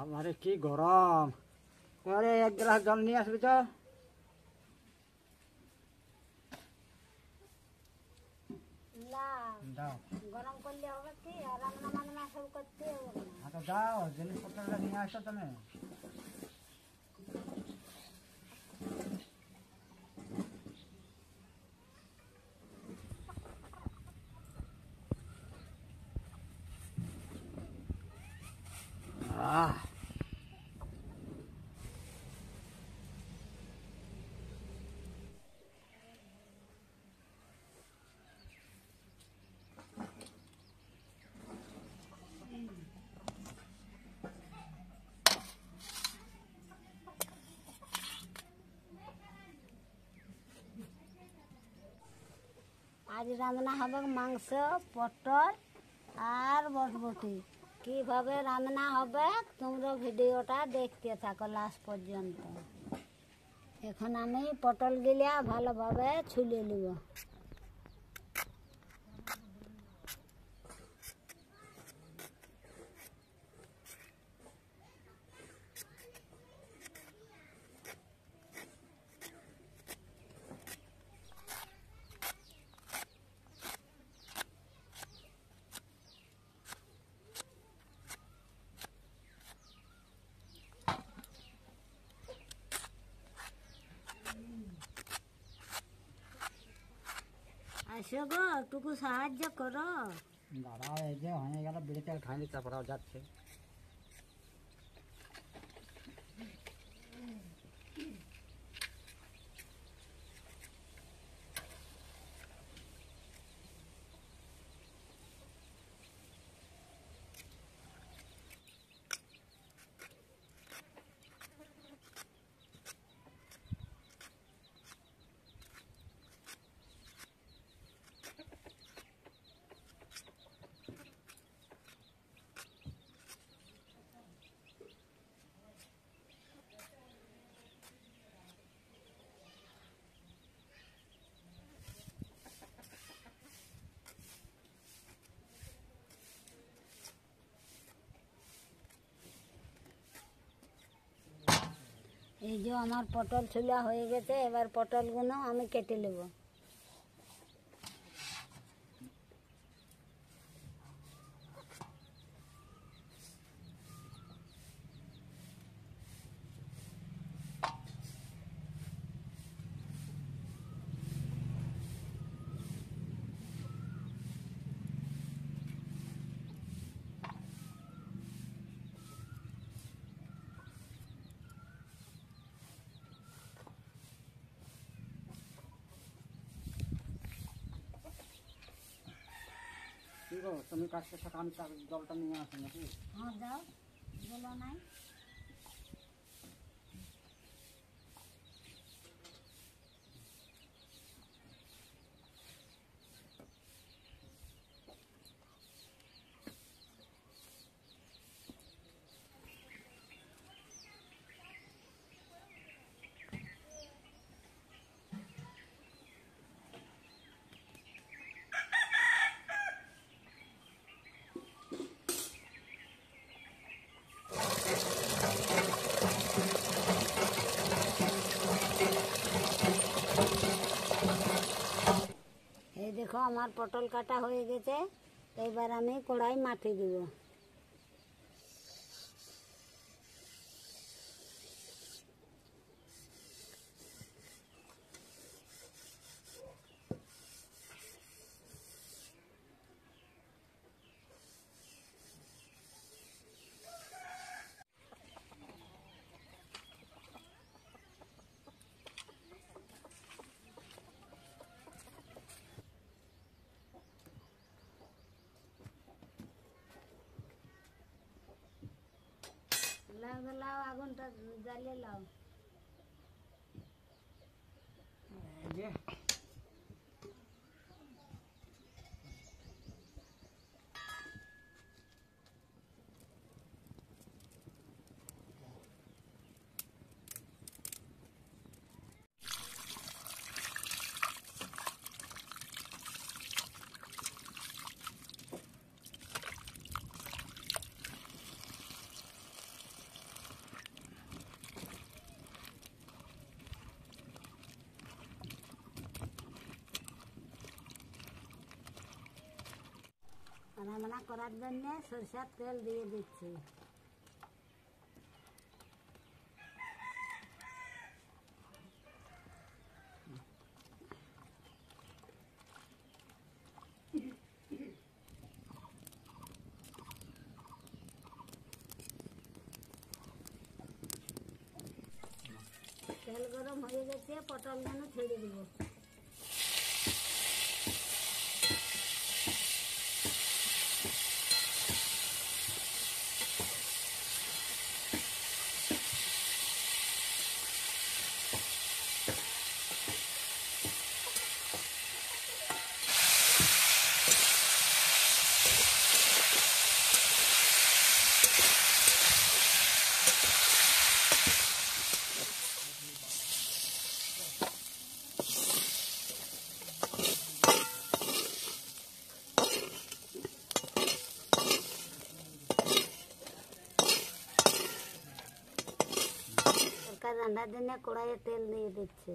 বাবারে কি গরম? আরে এক গ্লাস জল নিয়ে আসবি তো। গরম করলে হবে কি? আর রান্না বান্না সব করতে হবে। না তো দাও জিনিসপত্রগুলো নিয়ে আসো তুমি। আজ রান্না হবে মাংস, পটল আর বটবটি কীভাবে রান্না হবে তোমরা ভিডিওটা দেখতে থাকো লাস্ট পর্যন্ত। এখন আমি পটল গিলিয়া ভালোভাবে ছুলে নিব। আসো গো সাহায্য করো। বাবা এই যে হয়ে গেল বিড়িতে খাইনি তারপরে যাচ্ছে। এই যে আমার পটল ছোলা হয়ে গেছে এবার পটলগুলো আমি কেটে নেব। তুমি কাজটা থাকা আমি চা- জলটা নিয়ে আসি নাকি হ্যাঁ যাও বলো নাই এই দেখো আমার পটল কাটা হয়ে গেছে এবার আমি কড়াই মাঠে দিব। लाव ग लाव आगोंटा जाले लाव. রান্না করার জন্য সরষের তেল দিয়ে দিচ্ছি। তেল গরম হয়ে গেছে, পটল যেন ছেড়ে দিব তরকারি রান্নার জন্য কড়াইয়ে তেল দিয়ে দিচ্ছে।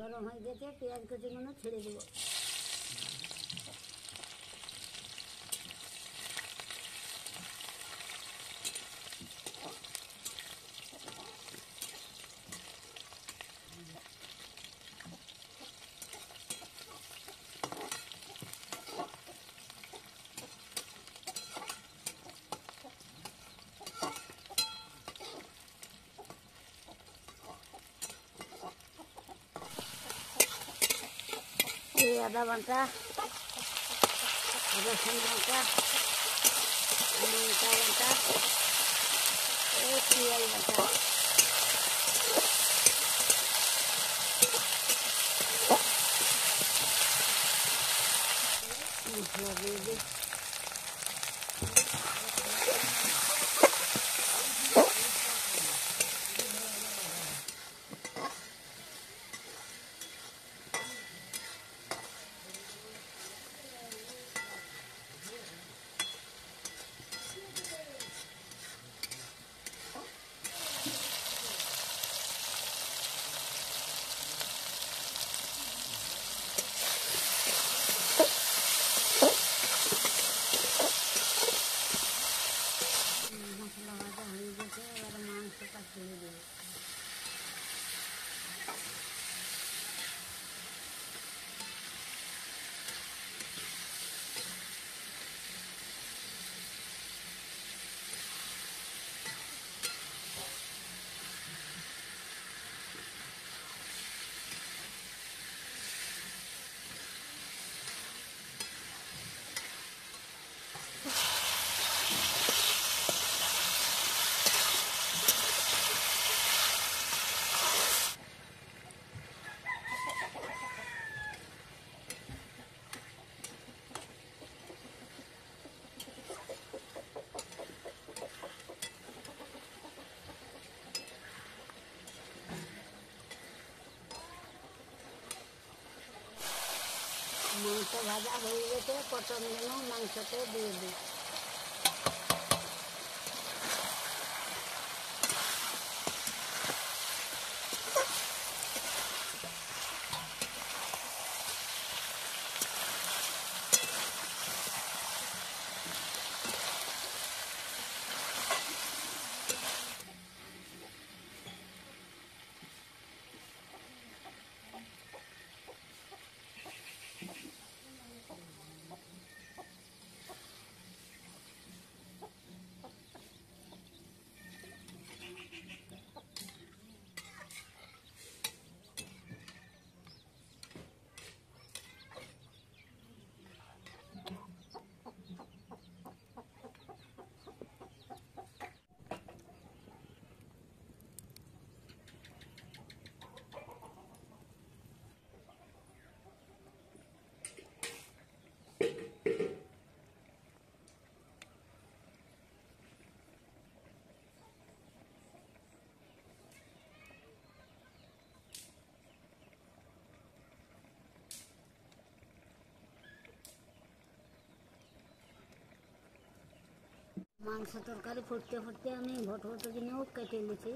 গরম হয়ে গেছে পেঁয়াজ কুচিগুলো ছেড়ে দেবো। Ya, ada bangka. Ada sini bangka ini eh, iya, iya, মাংস ভাজা হয়ে গেছে পটল যেন মাংসতে দিয়ে দিই। মাংস তরকারি ফুটতে ফুটতে আমি ভোট ভোট কিনেও কেটে নিয়েছি।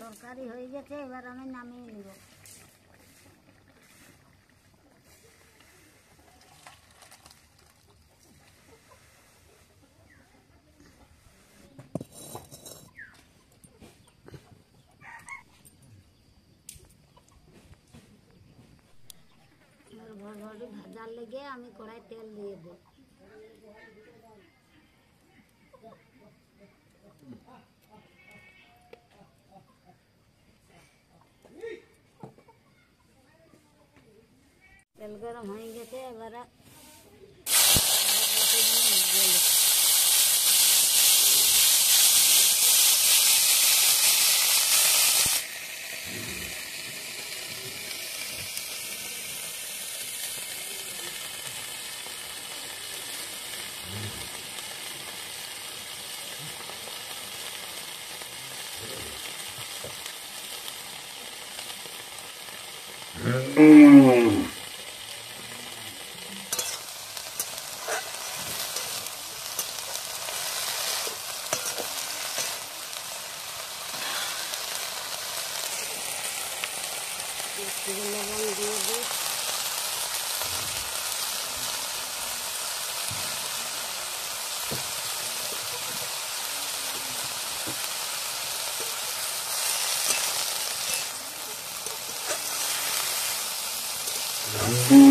তরকারি হয়ে গেছে এবার আমি নামিয়ে নেব এবার ভরভরি ভাজার লেগে আমি কড়াই তেল দিয়ে দেবো। তেল গরম হয়ে গেছে এবারে うん。ভাজা